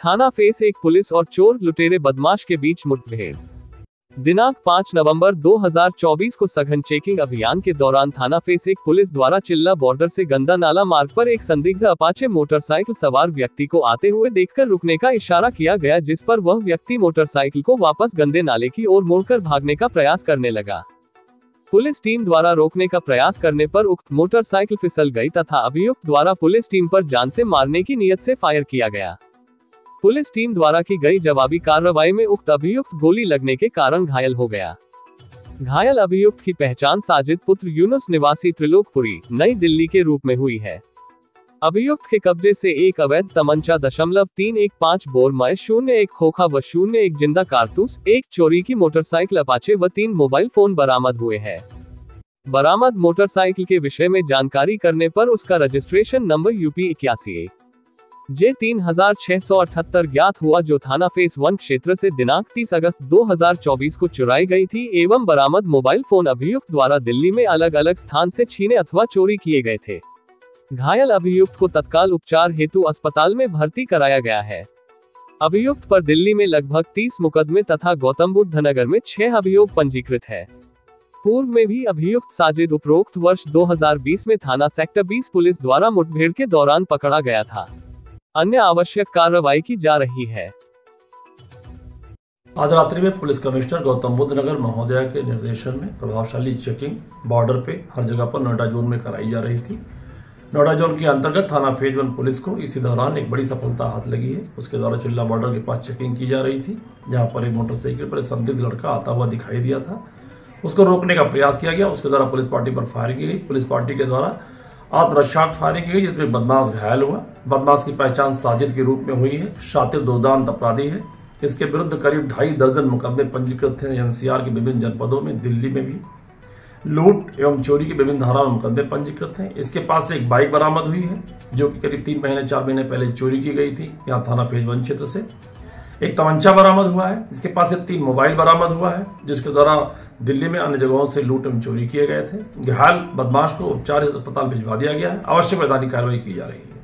थाना फेस एक पुलिस और चोर लुटेरे बदमाश के बीच मुठभेड़। दिनांक 5 नवंबर 2024 को सघन चेकिंग अभियान के दौरान थाना फेस एक पुलिस द्वारा चिल्ला बॉर्डर से गंदा नाला मार्ग पर एक संदिग्ध अपाचे मोटरसाइकिल सवार व्यक्ति को आते हुए देखकर रुकने का इशारा किया गया, जिस पर वह व्यक्ति मोटरसाइकिल को वापस गंदे नाले की ओर मुड़कर भागने का प्रयास करने लगा। पुलिस टीम द्वारा रोकने का प्रयास करने पर उक्त मोटरसाइकिल फिसल गई तथा अभियुक्त द्वारा पुलिस टीम पर जान से मारने की नियत से फायर किया गया। पुलिस टीम द्वारा की गई जवाबी कार्रवाई में उक्त अभियुक्त गोली लगने के कारण घायल हो गया। घायल अभियुक्त की पहचान साजिद पुत्र यूनुस निवासी त्रिलोकपुरी, नई दिल्ली के रूप में हुई है। अभियुक्त के कब्जे से एक अवैध तमंचा दशमलव तीन एक पाँच बोर मय शून्य एक खोखा व शून्य एक ज़िंदा कारतूस, एक चोरी की मोटरसाइकिल अपाचे व तीन मोबाइल फ़ोन बरामद हुए हैं। बरामद मोटरसाइकिल के विषय में जानकारी करने पर उसका रजिस्ट्रेशन नंबर यूपी इक्यासी जे तीन हज़ार छह सौ अठहत्तर ज्ञात हुआ जो थाना फेस वन क्षेत्र से दिनांक 30 अगस्त 2024 को चुराई गई थी, एवं बरामद मोबाइल फ़ोन अभियुक्त द्वारा दिल्ली में अलग अलग स्थान से छीने अथवा चोरी किए गए थे। घायल अभियुक्त को तत्काल उपचार हेतु अस्पताल में भर्ती कराया गया है। अभियुक्त पर दिल्ली में लगभग 30 मुकदमे तथा गौतम बुद्ध नगर में छह अभियोग पंजीकृत है। पूर्व में भी अभियुक्त साजिद उपरोक्त वर्ष 2020 में थाना सेक्टर 20 पुलिस द्वारा मुठभेड़ के दौरान पकड़ा गया था। अन्य आवश्यक कार्रवाई की जा रही है। आज रात्रि में पुलिस कमिश्नर गौतम बुद्ध नगर महोदया के निर्देशन में प्रभावशाली चेकिंग बॉर्डर पे हर जगह पर नोएडा जोन में कराई जा रही थी। नोएडा जोन के अंतर्गत थाना फ़ेज़ वन पुलिस को इसी दौरान एक बड़ी सफलता हाथ लगी है। उसके द्वारा चिल्ला बॉर्डर के पास चेकिंग की जा रही थी, जहाँ पर एक मोटरसाइकिल पर संदिग्ध लड़का आता हुआ दिखाई दिया था। उसको रोकने का प्रयास किया गया, उसके द्वारा पुलिस पार्टी पर फायरिंग की गई। पुलिस पार्टी के द्वारा आत्मरक्षाक फायरिंग की गई जिसमें बदमाश घायल हुआ। बदमाश की पहचान साजिद के रूप में हुई है। शातिर दुर्दांत अपराधी है। इसके विरुद्ध करीब ढाई दर्जन मुकदमे पंजीकृत थे। एनसीआर के विभिन्न जनपदों में, दिल्ली में भी। लूट एवं चोरी की विभिन्न धाराओं में मुकदमे पंजीकृत हैं इसके पास से एक बाइक बरामद हुई है, जो कि करीब तीन महीने, चार महीने पहले चोरी की गई थी। यहाँ थाना फ़ेज़ वन क्षेत्र से। एक तमंचा बरामद हुआ है, इसके पास से तीन मोबाइल बरामद हुआ है, जिसके द्वारा दिल्ली में अन्य जगहों से लूट एवं चोरी किए गए थे। घायल बदमाश को उपचार अस्पताल भिजवा दिया गया है, आवश्यक मैदानी कार्रवाई की जा रही है।